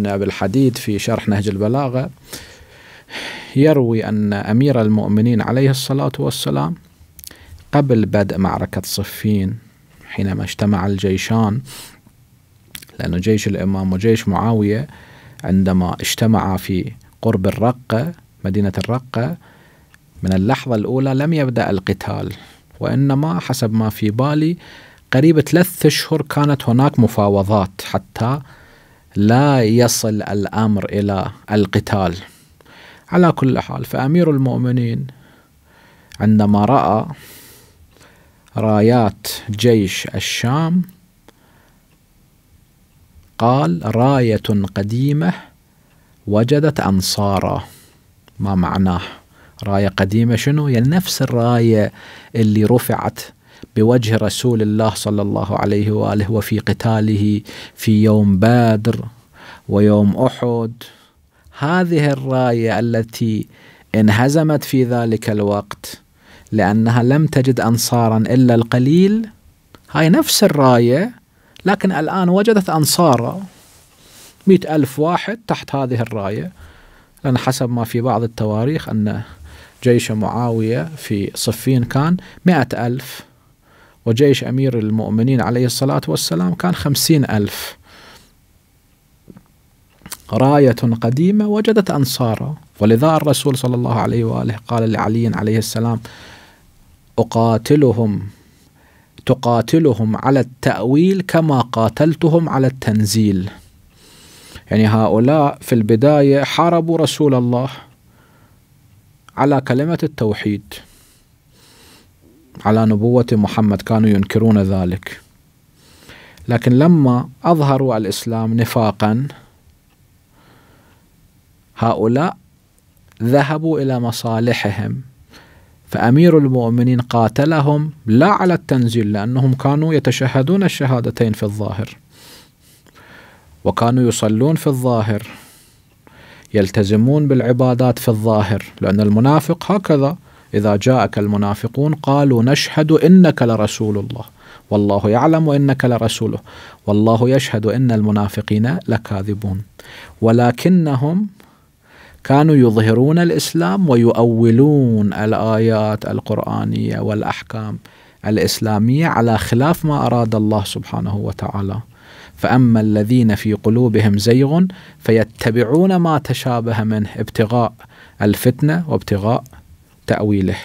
ابن أبي الحديد في شرح نهج البلاغة يروي أن أمير المؤمنين عليه الصلاة والسلام قبل بدء معركة صفين حينما اجتمع الجيشان لأن جيش الإمام وجيش معاوية عندما اجتمعا في قرب الرقة مدينة الرقة من اللحظة الأولى لم يبدأ القتال وإنما حسب ما في بالي قريب ثلاث أشهر كانت هناك مفاوضات حتى لا يصل الأمر إلى القتال. على كل حال فأمير المؤمنين عندما رأى رايات جيش الشام قال راية قديمة وجدت أنصارا. ما معناه راية قديمة شنو؟ هي نفس الراية اللي رفعت بوجه رسول الله صلى الله عليه وآله وفي قتاله في يوم بدر ويوم أحد. هذه الراية التي انهزمت في ذلك الوقت لأنها لم تجد أنصارا إلا القليل هاي نفس الراية لكن الآن وجدت أنصارا. مئة ألف واحد تحت هذه الراية. لأن حسب ما في بعض التواريخ أن جيش معاوية في صفين كان مئة ألف. وجيش أمير المؤمنين عليه الصلاة والسلام كان خمسين ألف. راية قديمة وجدت أنصارا. ولذا الرسول صلى الله عليه وآله قال لعلي عليه السلام أقاتلهم تقاتلهم على التأويل كما قاتلتهم على التنزيل. يعني هؤلاء في البداية حاربوا رسول الله على كلمة التوحيد. على نبوة محمد كانوا ينكرون ذلك. لكن لما أظهروا الإسلام نفاقا هؤلاء ذهبوا إلى مصالحهم فأمير المؤمنين قاتلهم لا على التنزيل لأنهم كانوا يتشهدون الشهادتين في الظاهر وكانوا يصلون في الظاهر يلتزمون بالعبادات في الظاهر لأن المنافق هكذا إذا جاءك المنافقون قالوا نشهد إنك لرسول الله. والله يعلم إنك لرسوله. والله يشهد إن المنافقين لكاذبون. ولكنهم كانوا يظهرون الإسلام ويؤولون الآيات القرآنية والأحكام الإسلامية على خلاف ما أراد الله سبحانه وتعالى. فأما الذين في قلوبهم زيغ فيتبعون ما تشابه منه ابتغاء الفتنة وابتغاء تأويله